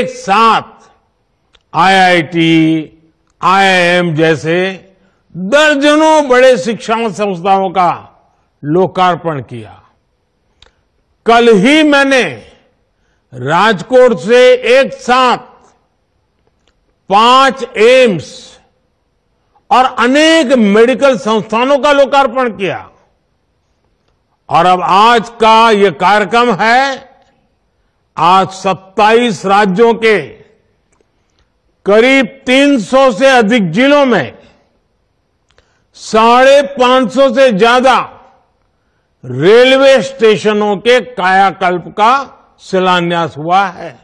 एक साथ IIT, IIM जैसे दर्जनों बड़े शिक्षण संस्थाओं का लोकार्पण किया। कल ही मैंने राजकोट से एक साथ पाँच एम्स और अनेक मेडिकल संस्थानों का लोकार्पण किया। और अब आज का ये कार्यक्रम है आज 27 राज्यों के करीब 300 से अधिक जिलों में साढ़े पाँच सौ से ज़्यादा रेलवे स्टेशनों के कायाकल्प का शिलान्यास हुआ है।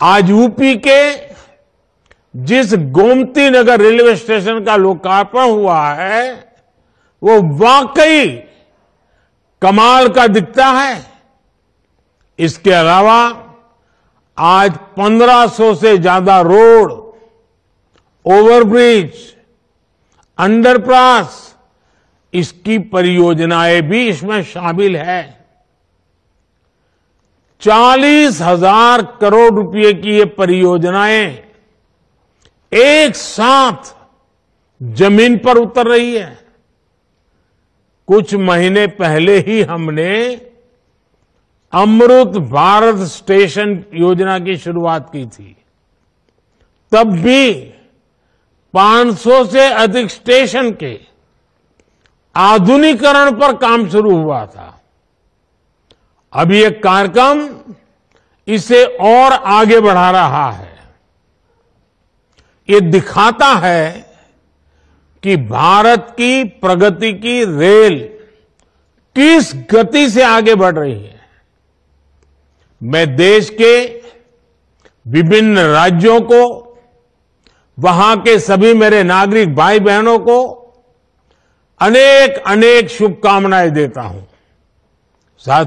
आज यूपी के जिस गोमती नगर रेलवे स्टेशन का लोकार्पण हुआ है, वो वाकई कमाल का दिखता है। इसके अलावा आज 1500 से ज़्यादा रोड, ओवरब्रिज, अंडरपास, इसकी परियोजनाएँ भी इसमें शामिल है। चालीस हज़ार करोड़ रुपए की ये परियोजनाएँ एक साथ ज़मीन पर उतर रही है। कुछ महीने पहले ही हमने अमृत भारत स्टेशन योजना की शुरुआत की थी। तब भी 500 से अधिक स्टेशन के आधुनिकरण पर काम शुरू हुआ था। अब ये कार्यक्रम इसे और आगे बढ़ा रहा है। ये दिखाता है कि भारत की प्रगति की रेल किस गति से आगे बढ़ रही है। मैं देश के विभिन्न राज्यों को, वहाँ के सभी मेरे नागरिक भाई बहनों को अनेक अनेक शुभकामनाएँ देता हूँ। साथ